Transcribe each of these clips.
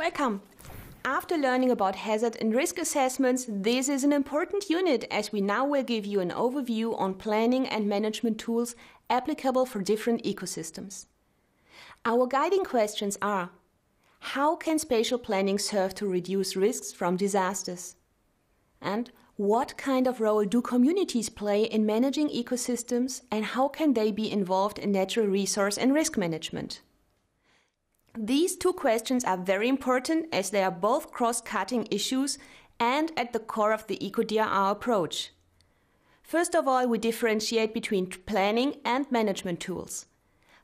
Welcome! After learning about hazard and risk assessments, this is an important unit as we now will give you an overview on planning and management tools applicable for different ecosystems. Our guiding questions are How can spatial planning serve to reduce risks from disasters? And what kind of role do communities play in managing ecosystems and how can they be involved in natural resource and risk management? These two questions are very important as they are both cross-cutting issues and at the core of the EcoDRR approach. First of all, we differentiate between planning and management tools.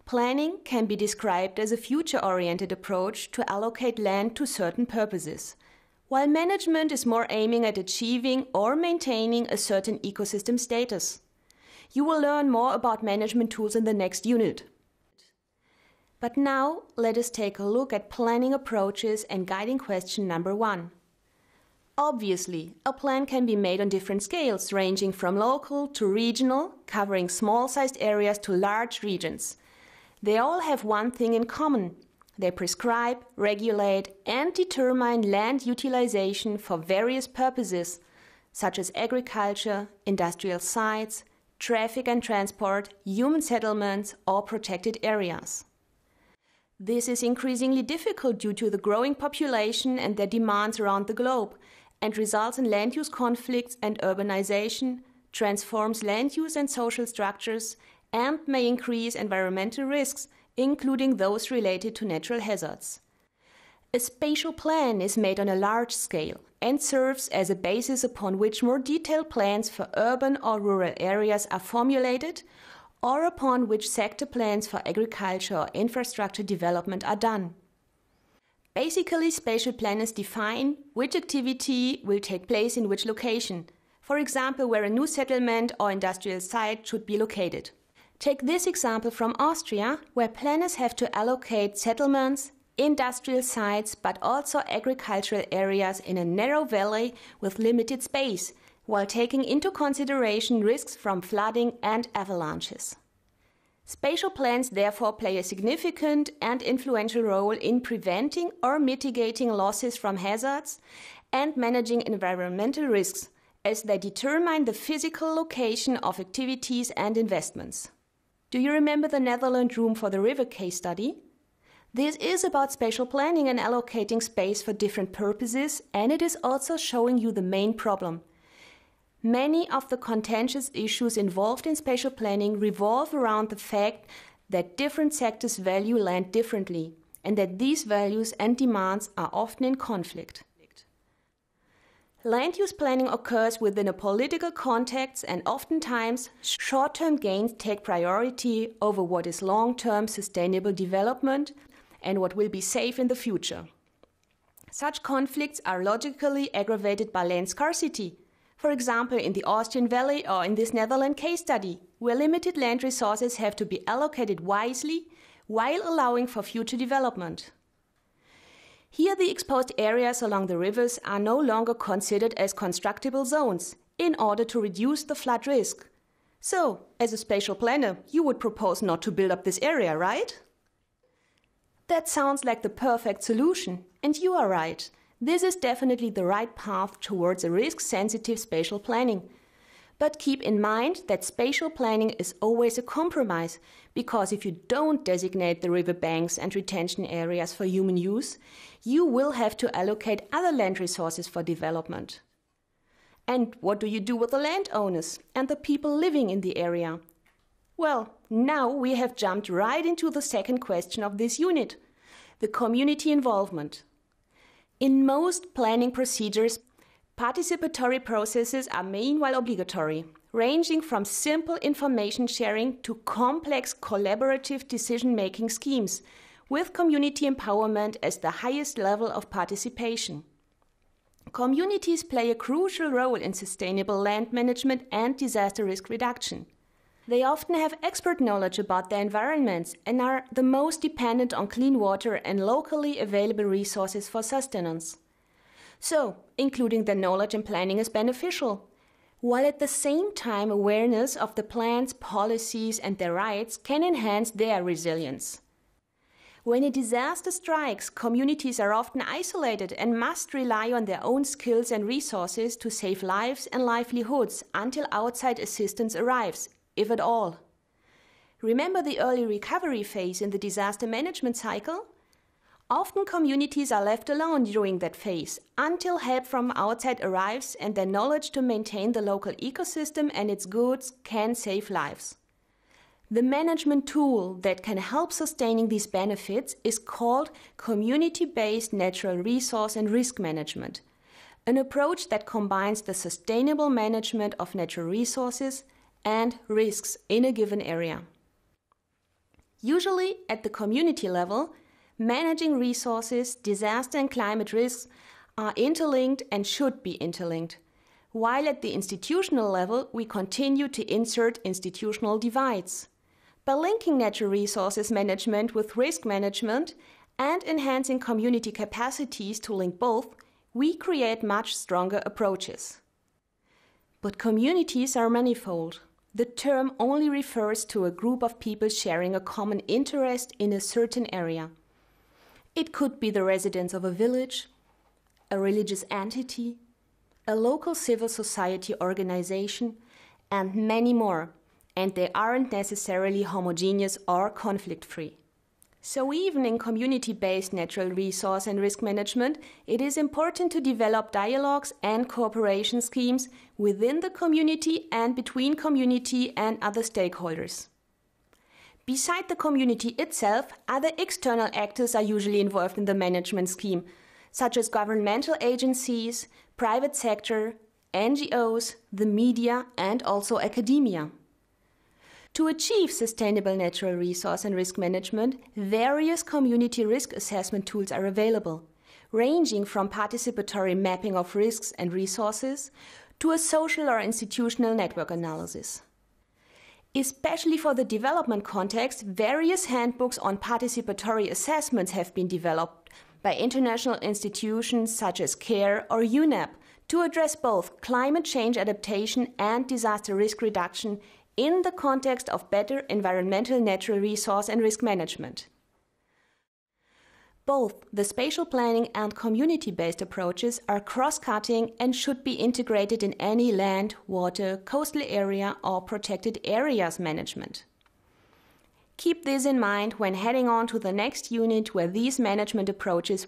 Planning can be described as a future-oriented approach to allocate land to certain purposes, while management is more aiming at achieving or maintaining a certain ecosystem status. You will learn more about management tools in the next unit. But now let us take a look at planning approaches and guiding question number one. Obviously, a plan can be made on different scales, ranging from local to regional, covering small sized areas to large regions. They all have one thing in common they prescribe, regulate, and determine land utilization for various purposes, such as agriculture, industrial sites, traffic and transport, human settlements, or protected areas. This is increasingly difficult due to the growing population and their demands around the globe, and results in land use conflicts and urbanization, transforms land use and social structures, and may increase environmental risks, including those related to natural hazards. A spatial plan is made on a large scale and serves as a basis upon which more detailed plans for urban or rural areas are formulated or upon which sector plans for agriculture or infrastructure development are done. Basically, spatial planners define which activity will take place in which location, for example, where a new settlement or industrial site should be located. Take this example from Austria, where planners have to allocate settlements, industrial sites, but also agricultural areas in a narrow valley with limited space while taking into consideration risks from flooding and avalanches. Spatial plans therefore play a significant and influential role in preventing or mitigating losses from hazards and managing environmental risks as they determine the physical location of activities and investments. Do you remember the Netherlands Room for the River case study? This is about spatial planning and allocating space for different purposes, and it is also showing you the main problem – Many of the contentious issues involved in spatial planning revolve around the fact that different sectors value land differently and that these values and demands are often in conflict. Land use planning occurs within a political context and oftentimes short-term gains take priority over what is long-term sustainable development and what will be safe in the future. Such conflicts are logically aggravated by land scarcity for example, in the Austrian Valley or in this Netherlands case study, where limited land resources have to be allocated wisely while allowing for future development. Here, the exposed areas along the rivers are no longer considered as constructible zones in order to reduce the flood risk. So, as a spatial planner, you would propose not to build up this area, right? That sounds like the perfect solution, and you are right. This is definitely the right path towards a risk-sensitive spatial planning. But keep in mind that spatial planning is always a compromise, because if you don't designate the river banks and retention areas for human use, you will have to allocate other land resources for development. And what do you do with the landowners and the people living in the area? Well, now we have jumped right into the second question of this unit, the community involvement. In most planning procedures, participatory processes are meanwhile obligatory, ranging from simple information sharing to complex collaborative decision-making schemes, with community empowerment as the highest level of participation. Communities play a crucial role in sustainable land management and disaster risk reduction. They often have expert knowledge about their environments and are the most dependent on clean water and locally available resources for sustenance. So, including their knowledge in planning is beneficial, while at the same time awareness of the plans, policies, and their rights can enhance their resilience. When a disaster strikes, communities are often isolated and must rely on their own skills and resources to save lives and livelihoods until outside assistance arrives, if at all. Remember the early recovery phase in the disaster management cycle? Often communities are left alone during that phase until help from outside arrives and their knowledge to maintain the local ecosystem and its goods can save lives. The management tool that can help sustaining these benefits is called community based natural resource and risk management, an approach that combines the sustainable management of natural resources and risks in a given area. Usually, at the community level, managing resources, disaster, and climate risks are interlinked and should be interlinked. While at the institutional level, we continue to insert institutional divides. By linking natural resources management with risk management and enhancing community capacities to link both, we create much stronger approaches. But communities are manifold. The term only refers to a group of people sharing a common interest in a certain area. It could be the residents of a village, a religious entity, a local civil society organization, and many more and they aren't necessarily homogeneous or conflict free. So, even in community based natural resource and risk management, it is important to develop dialogues and cooperation schemes within the community and between community and other stakeholders. Beside the community itself, other external actors are usually involved in the management scheme, such as governmental agencies, private sector, NGOs, the media, and also academia. To achieve sustainable natural resource and risk management, various community risk assessment tools are available, ranging from participatory mapping of risks and resources to a social or institutional network analysis. Especially for the development context, various handbooks on participatory assessments have been developed by international institutions such as CARE or UNEP to address both climate change adaptation and disaster risk reduction in the context of better environmental natural resource and risk management. Both the spatial planning and community based approaches are cross cutting and should be integrated in any land, water, coastal area, or protected areas management. Keep this in mind when heading on to the next unit where these management approaches